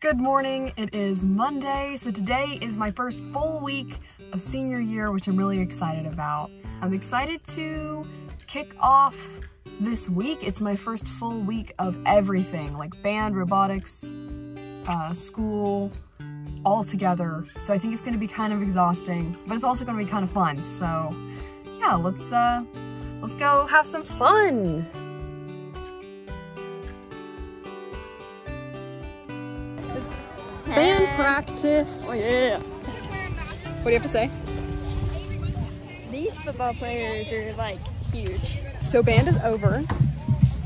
Good morning, it is Monday, so today is my first full week of senior year, which I'm really excited about. I'm excited to kick off this week. It's my first full week of everything, like band, robotics, uh, school, all together. So I think it's gonna be kind of exhausting, but it's also gonna be kind of fun. So yeah, let's, uh, let's go have some fun. Band practice. Oh yeah. What do you have to say? These football players are like huge. So band is over.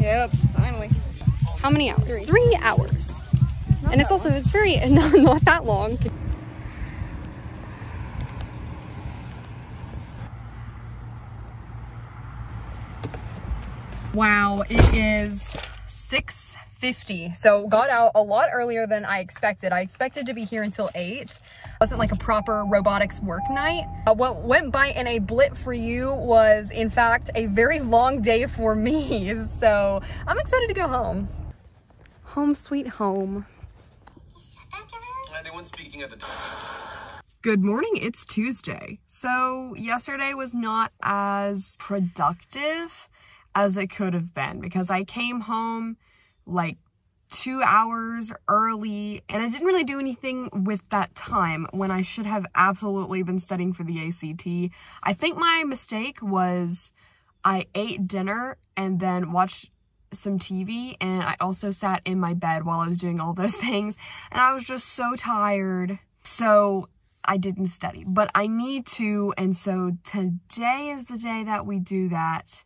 Yep, finally. How many hours? Three. hours. Not and it's that also, it's very, not, not that long. Wow, it is 6.50. So got out a lot earlier than I expected. I expected to be here until 8. It wasn't like a proper robotics work night. Uh, what went by in a blip for you was in fact a very long day for me. So I'm excited to go home. Home sweet home. Hi, speaking at the time. Good morning, it's Tuesday. So yesterday was not as productive as it could have been because I came home like two hours early and I didn't really do anything with that time when I should have absolutely been studying for the ACT. I think my mistake was I ate dinner and then watched some TV and I also sat in my bed while I was doing all those things and I was just so tired. So I didn't study, but I need to and so today is the day that we do that.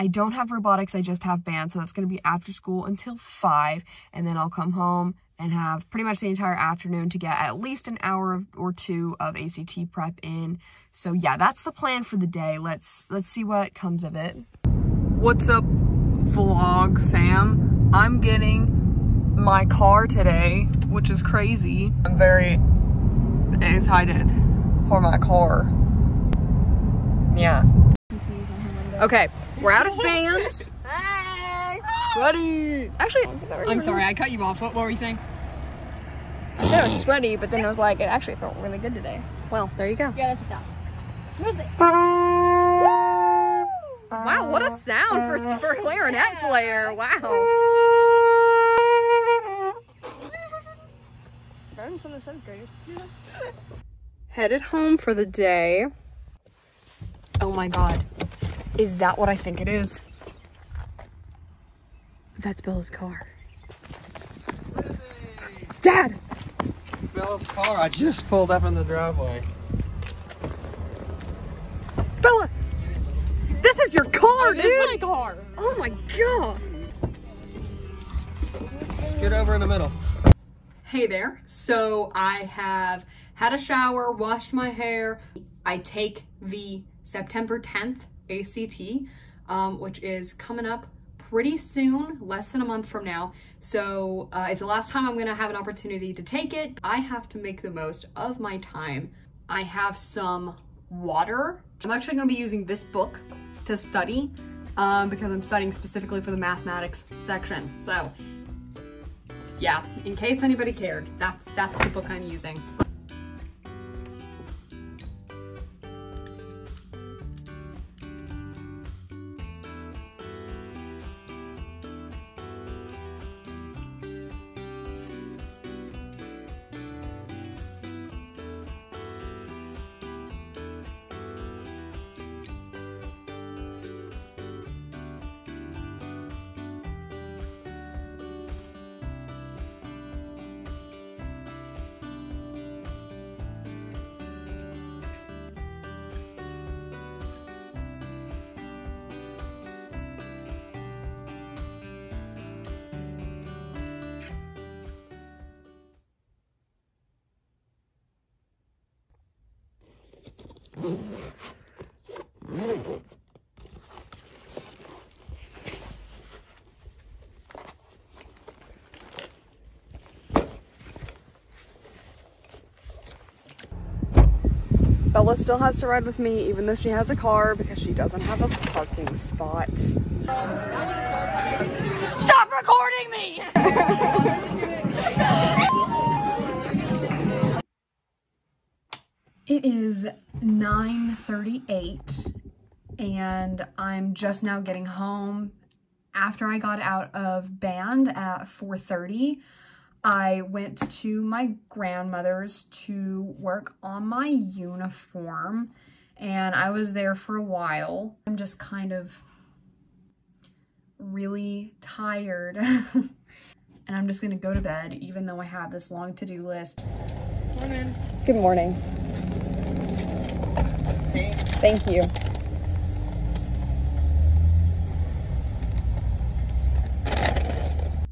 I don't have robotics, I just have band, so that's going to be after school until 5, and then I'll come home and have pretty much the entire afternoon to get at least an hour or two of ACT prep in. So yeah, that's the plan for the day. Let's let's see what comes of it. What's up, vlog fam? I'm getting my car today, which is crazy. I'm very excited for my car. Yeah. Okay, we're out of band. Hey! Sweaty. Actually, I'm sorry, I cut you off. What, what were you saying? I said it was sweaty, but then it was like, it actually felt really good today. Well, there you go. Yeah, that's what Music. Wow, what a sound for, for clarinet player. Wow. Better than some of the seventh graders. Headed home for the day. Oh my god. Is that what I think it is? That's Bella's car. Dad! Bella's car. I just pulled up in the driveway. Bella! This is your car, dude! It's my car. Oh my god! Just get over in the middle. Hey there. So I have had a shower, washed my hair. I take the September 10th ACT, um, which is coming up pretty soon, less than a month from now. So uh, it's the last time I'm gonna have an opportunity to take it. I have to make the most of my time. I have some water. I'm actually gonna be using this book to study um, because I'm studying specifically for the mathematics section. So yeah, in case anybody cared, that's that's the book I'm using. Bella still has to ride with me even though she has a car because she doesn't have a parking spot. Stop recording me! It is 9.38 and I'm just now getting home. After I got out of band at 4.30, I went to my grandmother's to work on my uniform and I was there for a while. I'm just kind of really tired and I'm just gonna go to bed even though I have this long to-do list. Morning. Good morning. Thank you.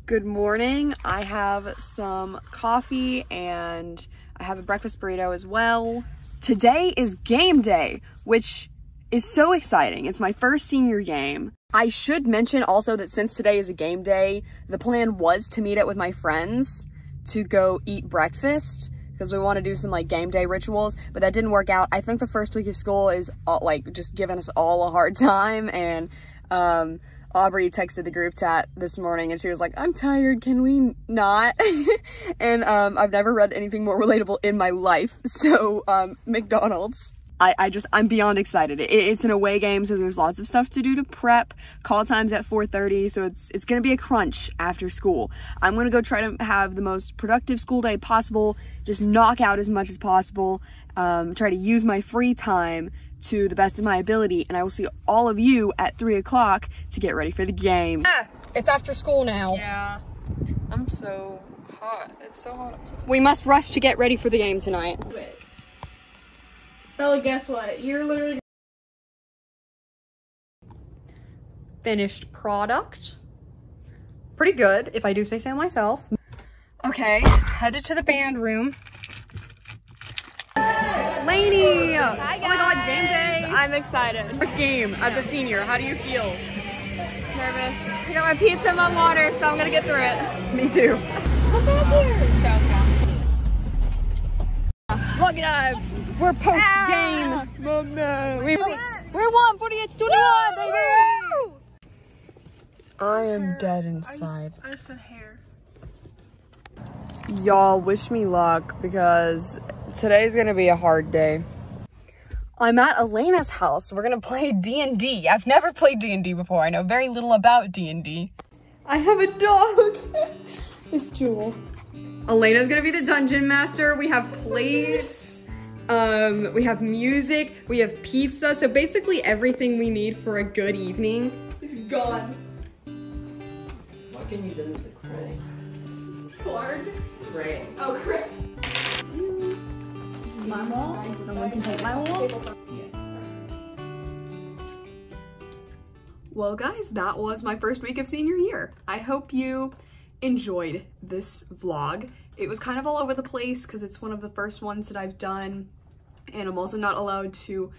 Good morning. I have some coffee and I have a breakfast burrito as well. Today is game day, which is so exciting. It's my first senior game. I should mention also that since today is a game day, the plan was to meet up with my friends to go eat breakfast because we want to do some like game day rituals, but that didn't work out. I think the first week of school is all, like just giving us all a hard time and um, Aubrey texted the group chat this morning and she was like, I'm tired, can we not? and um, I've never read anything more relatable in my life. So um, McDonald's. I, I just, I'm beyond excited. It, it's an away game, so there's lots of stuff to do to prep. Call time's at 4.30, so it's, it's gonna be a crunch after school. I'm gonna go try to have the most productive school day possible, just knock out as much as possible, um, try to use my free time to the best of my ability, and I will see all of you at 3 o'clock to get ready for the game. Ah, it's after school now. Yeah. I'm so hot. It's so hot outside. We must rush to get ready for the game tonight. Bella, guess what? You're literally Finished product. Pretty good, if I do say so myself. Okay, headed to the band room. Lainey! Hi, Oh my god, game day! I'm excited. First game as a senior, how do you feel? Nervous. I got my pizza and my water, so I'm gonna get through it. Me too. Look at him. We're post game. Ah. We, we won 48 to 21, baby! I am dead inside. I just said hair. Y'all wish me luck because today's gonna be a hard day. I'm at Elena's house. We're gonna play D&D. I've never played D&D before. I know very little about D&D. I have a dog. it's Jewel. Elena's gonna be the dungeon master. We have plates. Um, we have music. We have pizza. So basically everything we need for a good evening is gone. What can you do with the cray? Clark. Cray. Oh, cray. This is my wall. No one can take my wall. Well, guys, that was my first week of senior year. I hope you enjoyed this vlog. It was kind of all over the place because it's one of the first ones that I've done and I'm also not allowed to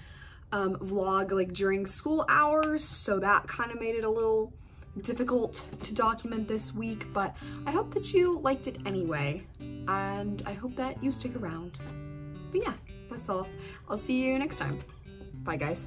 um, vlog like during school hours so that kind of made it a little difficult to document this week but I hope that you liked it anyway and I hope that you stick around. But yeah, that's all. I'll see you next time. Bye guys.